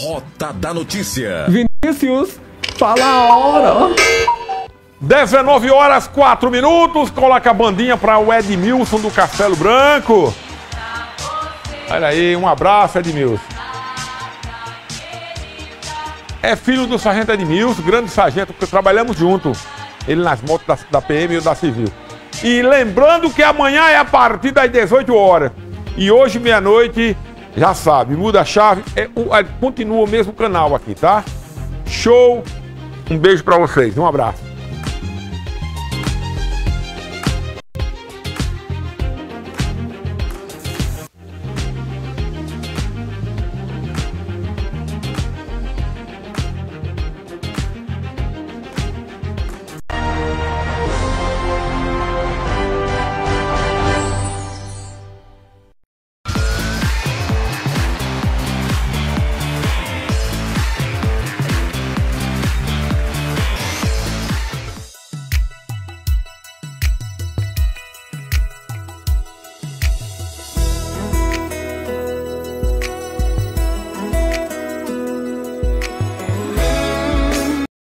Rota da Notícia. Vinícius, fala a hora. 19 horas 4 minutos. Coloca a bandinha para o Edmilson do Castelo Branco. Olha aí, um abraço, Edmilson. É filho do sargento Edmilson, grande sargento, porque trabalhamos junto. Ele nas motos da, da PM e eu da Civil. E lembrando que amanhã é a partir das 18 horas. E hoje, meia-noite, já sabe, muda a chave. É, continua o mesmo canal aqui, tá? Show. Um beijo pra vocês. Um abraço.